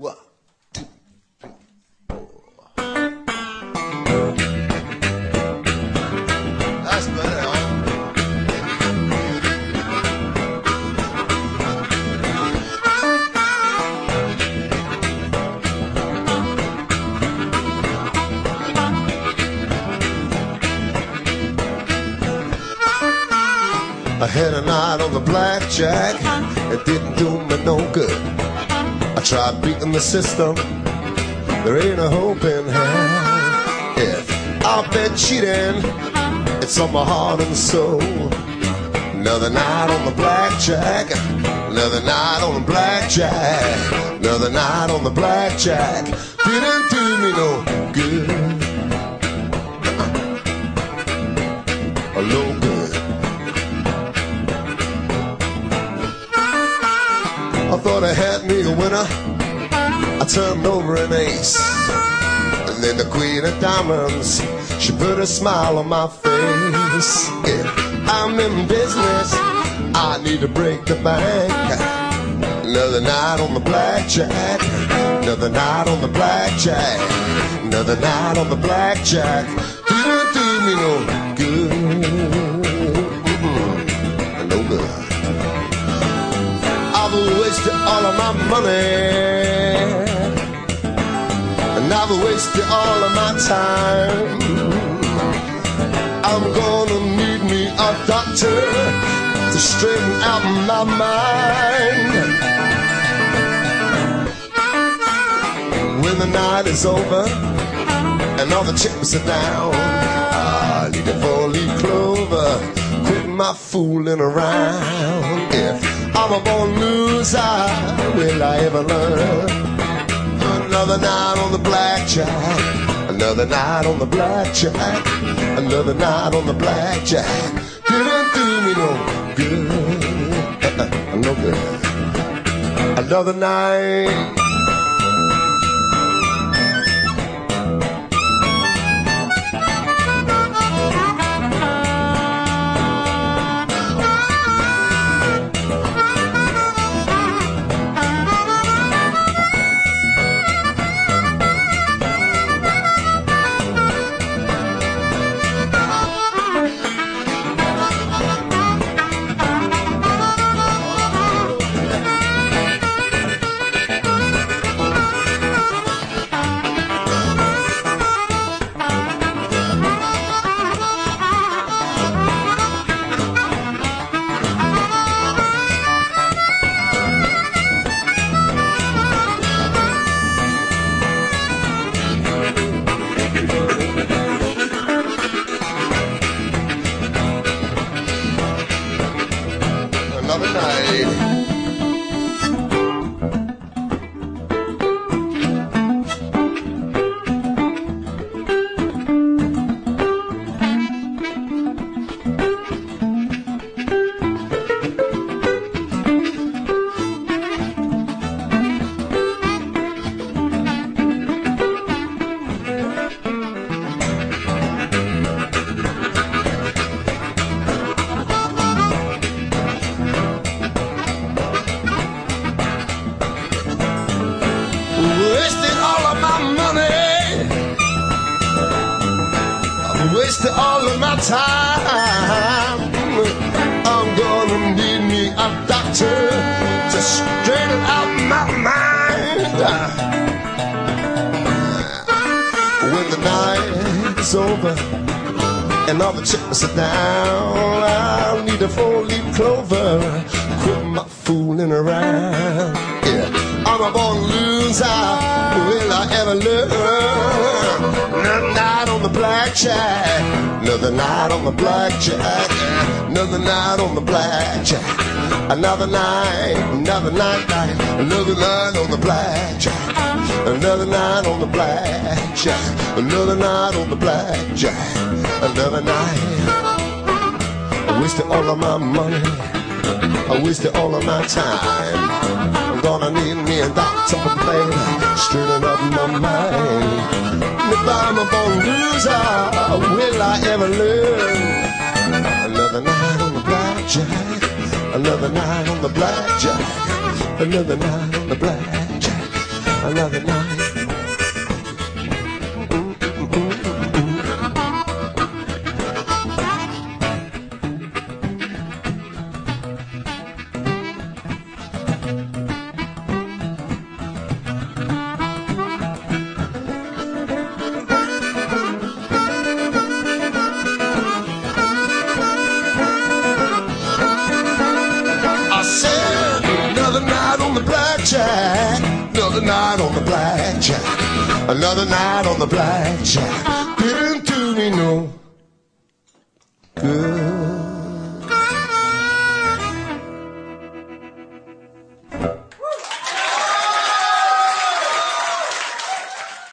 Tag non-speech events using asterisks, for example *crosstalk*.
One, two, three, four. I had a night on the blackjack. It didn't do me no good. I tried beating the system. There ain't a hope in hell. If I've been cheating, it's on my heart and soul. Another night on the blackjack. Another night on the blackjack. Another night on the blackjack. Didn't do me no good. I thought I had me a winner. I turned over an ace. And then the queen of diamonds, she put a smile on my face. If I'm in business, I need to break the bank. Another night on the blackjack. Another night on the blackjack. Another night on the blackjack. Didn't do me no good. I've wasted all of my money. And I've wasted all of my time. I'm gonna need me a doctor to straighten out my mind. When the night is over and all the chips are down, I need a four-leaf clover. Quit my fooling around. If I'm a born loser, will I ever learn? Another night on the blackjack. Another night on the blackjack. Another night on the blackjack. Didn't do me no good. *laughs* No good. Another night. I've wasted all of my time. I'm gonna need me a doctor to straighten out my mind. When the night is over and all the chips are down, I'll need a four-leaf clover. Quit my fooling around. Yeah. I'm a born loser. Will I ever learn? Blackjack. Another night on the blackjack. Another night on the blackjack. Another night, another night, night. Another night on the blackjack. Another night on the blackjack. Another night on the blackjack. Another night. I wasted all of my money. I wasted all of my time. Gonna need me a doctor, baby, straighten up my mind. If I'm a born loser, will I ever learn? Another night on the blackjack, another night on the blackjack, another night on the blackjack, another night. Blackjack, another night on the blackjack. Didn't do me no